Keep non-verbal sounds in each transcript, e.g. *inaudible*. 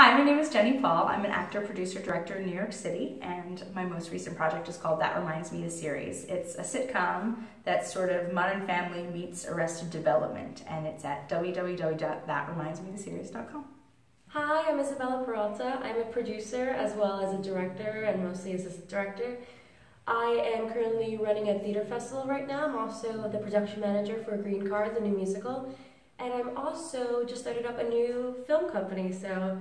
Hi, my name is Jenny Paul. I'm an actor, producer, director in New York City, and my most recent project is called That Reminds Me the Series. It's a sitcom that's sort of Modern Family meets Arrested Development, and it's at www.thatremindsmetheseries.com. Hi, I'm Isabella Peralta. I'm a producer as well as a director and mostly assistant director. I am currently running a theater festival right now. I'm also the production manager for Green Card, the new musical, and I'm also just started up a new film company, so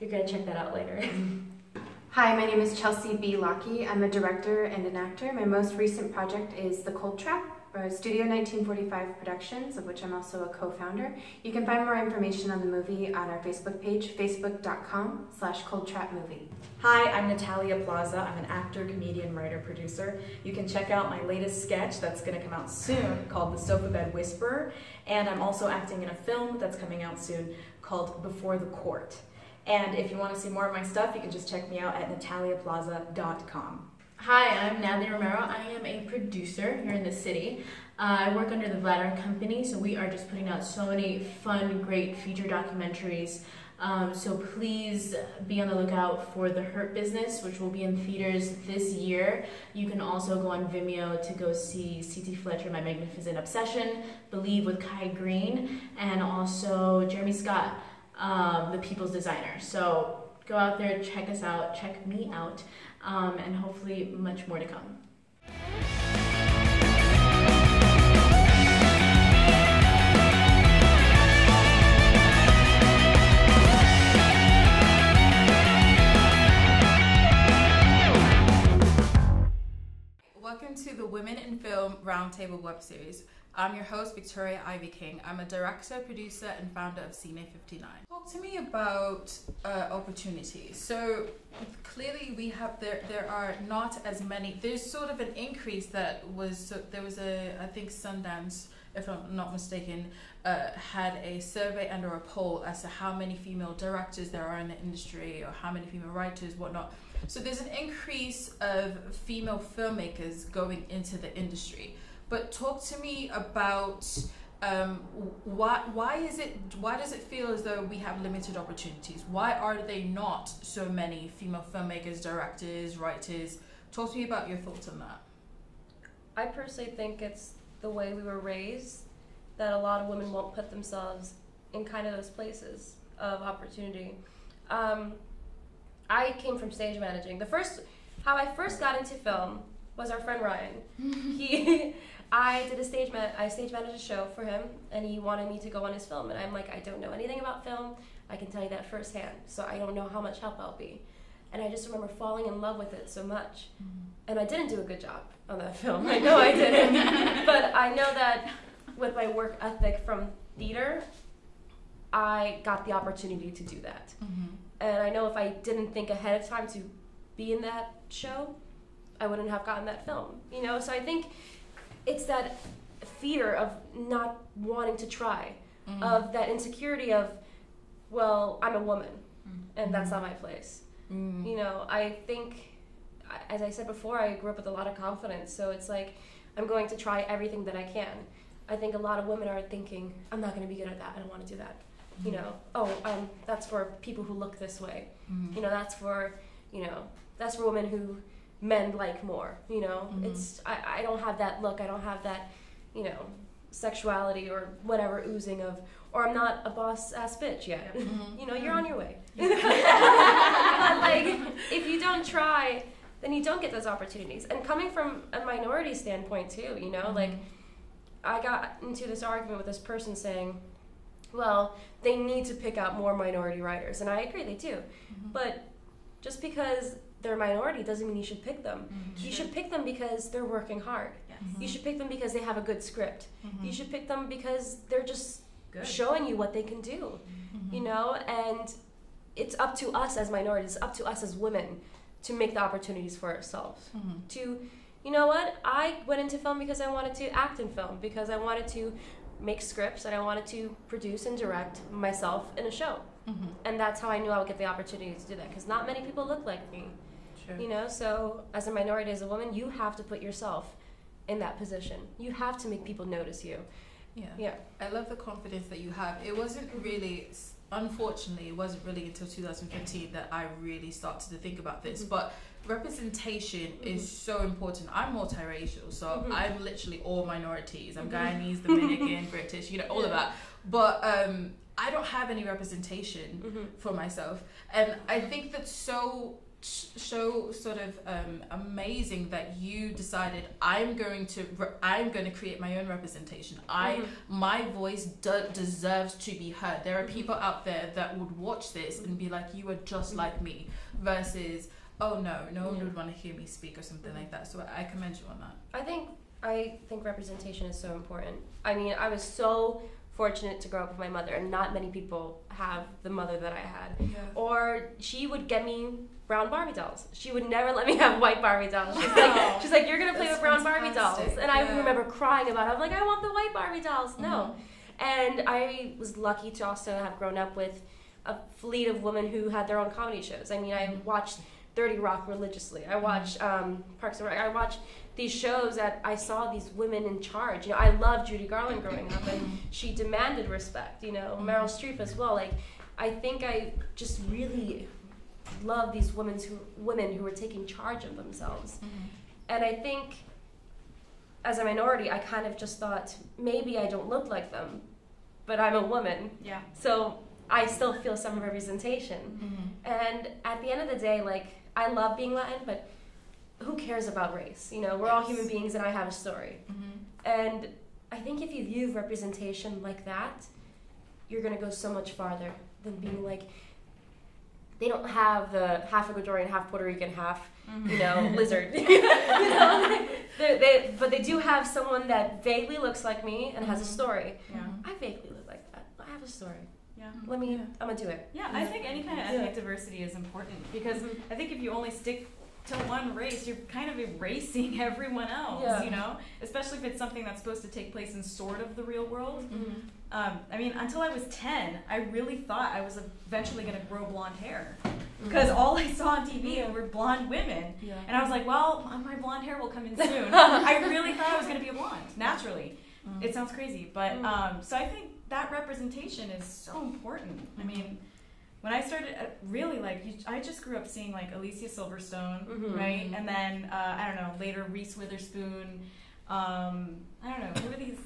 you're gonna check that out later. *laughs* Hi, my name is Chelsea B. Lockie. I'm a director and an actor. My most recent project is The Cold Trap, or Studio 1945 Productions, of which I'm also a co-founder. You can find more information on the movie on our Facebook page, facebook.com slash coldtrapmovie. Hi, I'm Natalia Plaza. I'm an actor, comedian, writer, producer. You can check out my latest sketch that's going to come out soon called The Sofa Bed Whisperer. And I'm also acting in a film that's coming out soon called Before the Court. And if you want to see more of my stuff, you can just check me out at nataliaplaza.com. Hi, I'm Natalie Romero. I am a producer here in the city. Uh, I work under the Vlad Company, so we are just putting out so many fun, great feature documentaries. Um, so please be on the lookout for The Hurt Business, which will be in theaters this year. You can also go on Vimeo to go see C.T. Fletcher, My Magnificent Obsession, Believe with Kai Greene, and also Jeremy Scott um, the people's designer. So go out there, check us out, check me out, um, and hopefully much more to come. Welcome to the Women in Film Roundtable web series. I'm your host, Viktoria I.V. King. I'm a director, producer, and founder of Cyne 59. Talk to me about uh, opportunities. So clearly, we have there. There are not as many. There's sort of an increase that was. So there was a. I think Sundance, if I'm not mistaken, uh, had a survey and or a poll as to how many female directors there are in the industry, or how many female writers, whatnot. So there's an increase of female filmmakers going into the industry. But talk to me about um, why why is it why does it feel as though we have limited opportunities? Why are they not so many female filmmakers, directors, writers? Talk to me about your thoughts on that. I personally think it's the way we were raised that a lot of women won't put themselves in kind of those places of opportunity. Um, I came from stage managing. The first, how I first got into film was our friend Ryan. *laughs* he I did a stage man I stage managed a show for him and he wanted me to go on his film and I'm like I don't know anything about film. I can tell you that firsthand. So I don't know how much help I'll be. And I just remember falling in love with it so much. Mm-hmm. And I didn't do a good job on that film. I know I didn't. *laughs* but I know that with my work ethic from theater, I got the opportunity to do that. Mm-hmm. And I know if I didn't think ahead of time to be in that show, I wouldn't have gotten that film. You know, so I think it's that fear of not wanting to try, mm-hmm. of that insecurity of, well, I'm a woman, mm-hmm. and that's not my place. Mm-hmm. You know, I think, as I said before, I grew up with a lot of confidence, so it's like I'm going to try everything that I can. I think a lot of women are thinking, I'm not going to be good at that. I don't want to do that. You mm-hmm. know, oh, um, that's for people who look this way. Mm-hmm. You know, that's for, you know, that's for women who men like more. You know, mm-hmm. it's I, I don't have that look. I don't have that, you know, sexuality or whatever oozing of, or I'm not a boss ass bitch yet. *laughs* Mm-hmm. you know, you're on your way. *laughs* but like, if you don't try, then you don't get those opportunities. And coming from a minority standpoint too, you know, mm-hmm. like I got into this argument with this person saying, well, they need to pick out more minority writers, and I agree they do, mm-hmm. but just because they're a minority doesn't mean you should pick them. Mm-hmm. You should pick them because they're working hard. Yes. Mm-hmm. You should pick them because they have a good script. Mm-hmm. You should pick them because they're just good. showing you what they can do. Mm-hmm. You know, and it's up to us as minorities, it's up to us as women to make the opportunities for ourselves. Mm-hmm. To you know what? I went into film because I wanted to act in film because I wanted to make scripts and I wanted to produce and direct myself in a show. Mm-hmm. And that's how I knew I would get the opportunity to do that because not many people look like me. Sure. You know, so as a minority, as a woman, you have to put yourself in that position. You have to make people notice you. Yeah. Yeah. I love the confidence that you have. It wasn't really unfortunately, it wasn't really until 2015 that I really started to think about this. Mhm. But representation is Mhm. so important. I'm multiracial, so Mhm. I'm literally all minorities. I'm Mhm. Guyanese, *laughs* Dominican, British, you know, all of that. But um, I don't have any representation Mm-hmm. for myself, and I think that's so so sort of um, amazing that you decided I'm going to re- I'm going to create my own representation. I Mhm. my voice deserves to be heard. There are Mhm. people out there that would watch this and be like, "You are just Mhm. like me," versus, "Oh no, no one Yeah. would want to hear me speak" or something like that. So I commend you on that. I think I think representation is so important. I mean, I was so fortunate to grow up with my mother, and not many people have the mother that I had. Or she would get me brown Barbie dolls. She would never let me have white Barbie dolls. She's Wow. like, she's like, you're gonna play That's with brown Barbie dolls, fantastic. and I remember crying about it. I'm like, I want the white Barbie dolls. Mm-hmm. No, and I was lucky to also have grown up with a fleet of women who had their own comedy shows. I mean, I Mhm. watched 30 Rock religiously. I watched um, Parks and Rec. I watched these shows that I saw these women in charge. You know, I loved Judy Garland growing up, and she demanded respect. You know. Meryl Streep as well. Like, I think I just really love these women who women who were taking charge of themselves. And I think as a minority, I kind of just thought maybe I don't look like them, but I'm a woman, Yeah. so I still feel some representation. Mm-hmm. And at the end of the day, like I love being Latin, but who cares about race? You know, we're all human beings, and I have a story. And I think if you view representation like that, you're gonna go so much farther than being like. They don't have the half Ecuadorian, half Puerto Rican, half you know lizard. *laughs* *laughs* you know, they, they, but they do have someone that vaguely looks like me and has a Mhm. story. Yeah. I vaguely look like that. I have a story. Yeah. Let me. Yeah. I'm gonna do it. Yeah, I think any kind of ethnic diversity is important because Mhm. I think if you only stick to one race, you're kind of erasing *laughs* everyone else, Yeah. you know? Especially if it's something that's supposed to take place in sort of the real world. Mm-hmm. Um, I mean, until I was 10, I really thought I was eventually going to grow blonde hair. Because all I saw on TV were blonde women. Yeah. And I was like, well, my blonde hair will come in soon. *laughs* I really thought I was going to be a blonde, naturally. It sounds crazy, but Mm. um, so I think that representation is so important. I mean, when I started, uh, really like, you, I just grew up seeing like Alicia Silverstone, Mhm. right? And then uh, I don't know, later Reese Witherspoon. Um, I don't know, who are these?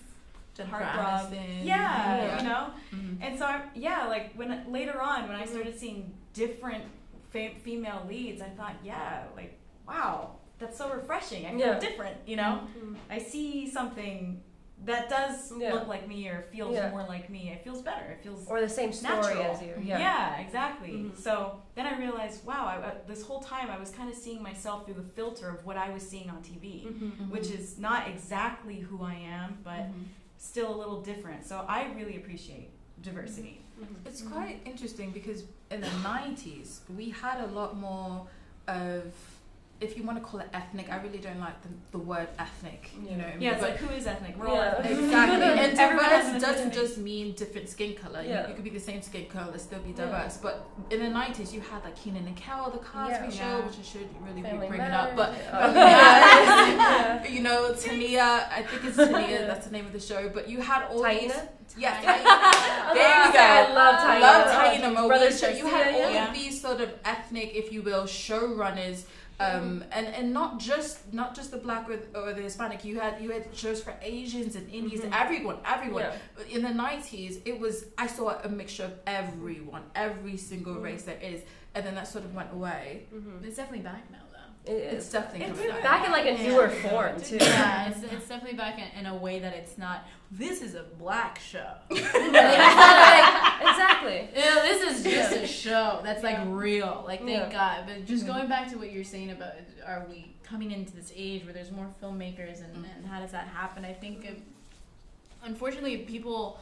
Jennifer Heartthrob. Aniston. Yeah, Yeah. you know. Mhm. And so I, yeah, like when later on when I Mhm. started seeing different fa- female leads, I thought, yeah, like wow, that's so refreshing. I feel Yeah. different, you know. Mhm. I see something that does Yeah. look like me or feels Yeah. more like me. It feels better. It feels Or the same story natural. as you. Yeah, Yeah. exactly. Mhm. So then I realized, wow, I, uh, this whole time I was kind of seeing myself through the filter of what I was seeing on TV, Mhm. which is not exactly who I am, but Mhm. still a little different. So I really appreciate diversity. Mhm. It's quite interesting because in the 90s, we had a lot more of, if you want to call it ethnic, I really don't like the, the word ethnic, you know. Yeah, it's but like who is ethnic? We're all ethnic. Exactly, *laughs* and Everyone has diverse doesn't ethnicity. just mean different skin color. You- Yeah. You, could be the same skin color, and still be Yeah. diverse. But in the nineties, you had like Kenan and Kel, the Cosby Yeah. Show, Yeah. which I should really Family be bringing Matters. up. But Oh. *laughs* *laughs* yeah. you know, Tania, I think it's Tania. That's the name of the show. But you had all these. Taina? Yes, Taina. Taina. There you go. I love Taina. Love Taina Brothers Moesha. You had all yeah. of these sort of ethnic, if you will, showrunners. Um, and, and not just not just the black or, or the Hispanic. You had you had shows for Asians and Indians. Mhm. Everyone, everyone. Yeah. But in the nineties, it was I saw a mixture of everyone, every single Mhm. race there is, and then that sort of went away. Mhm. It's definitely back now, though. It's definitely It's coming back. Back in like a newer form too. Yeah, it's, it's definitely back in, in a way that it's not. This is a black show. *laughs* *laughs* exactly. You know, this is just a show that's like real. Like, thank Yeah. God. But just Mhm. going back to what you're saying about are we coming into this age where there's more filmmakers and, Mhm. and how does that happen? I think, uh, unfortunately, people.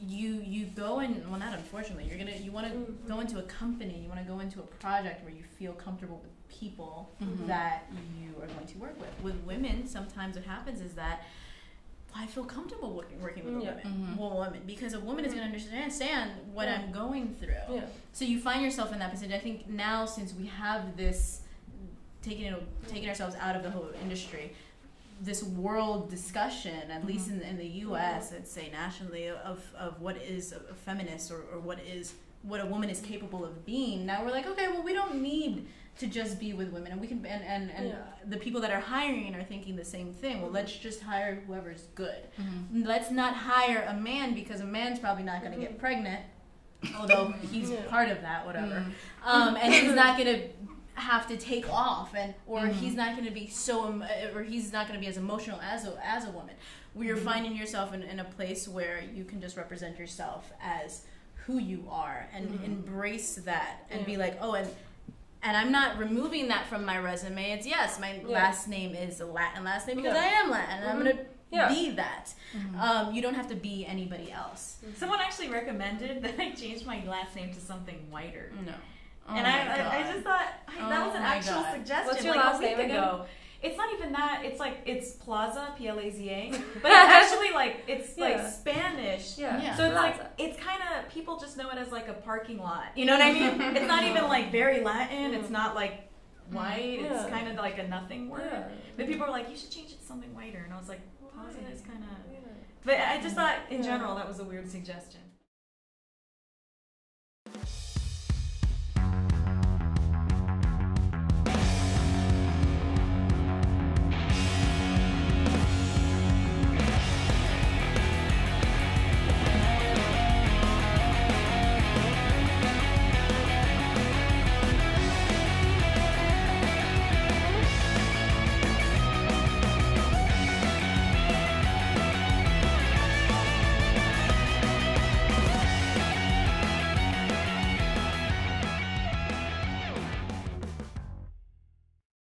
You you go in well not unfortunately you're gonna you want to Mhm. go into a company you want to go into a project where you feel comfortable with people Mhm. that you are going to work with. With women, sometimes what happens is that I feel comfortable working, working with a Yeah. woman, Mhm. well, woman, because a woman is going to understand what Yeah. I'm going through. Yeah. So you find yourself in that position. I think now, since we have this taking it, taking ourselves out of the whole industry, this world discussion, at least in, in the U.S., I'd say nationally, of, of what is a feminist or, or what is what a woman is capable of being. Now we're like, okay, well, we don't need to just be with women, and we can, and and, and Yeah. the people that are hiring are thinking the same thing. Well, let's just hire whoever's good. Mhm. Let's not hire a man because a man's probably not going to get pregnant, although he's Yeah. part of that, whatever. Mhm. Um, and he's not *laughs* going to have to take off, and or Mhm. he's not going to be so, um, uh, or he's not going to be as emotional as a as a woman. Where you're finding yourself in, in a place where you can just represent yourself as who you are and Mhm. embrace that and Yeah. be like, oh, and and I'm not removing that from my resume. It's yes, my Yeah. last name is a Latin last name because Yeah. I am Latin. and I'm gonna Yeah. be that. Mhm. Um, you don't have to be anybody else. Someone actually recommended that I change my last name to something whiter. No. Oh and I, I, I just thought I, that Oh was an oh actual God. suggestion What's your like last a week name again? ago. It's not even that. It's like it's Plaza, P L A Z A, *laughs* but it's actually like it's like Spanish. Yeah. Yeah. So it's like it's kind of people just know it as like a parking lot. You *laughs* know what I mean? it's not even like very Latin. It's not like white. Yeah. It's kind of like a nothing word. Yeah. But people were like, you should change it to something whiter, and I was like, Plaza Why? is kind of. Yeah. But I just thought in Yeah. general that was a weird suggestion.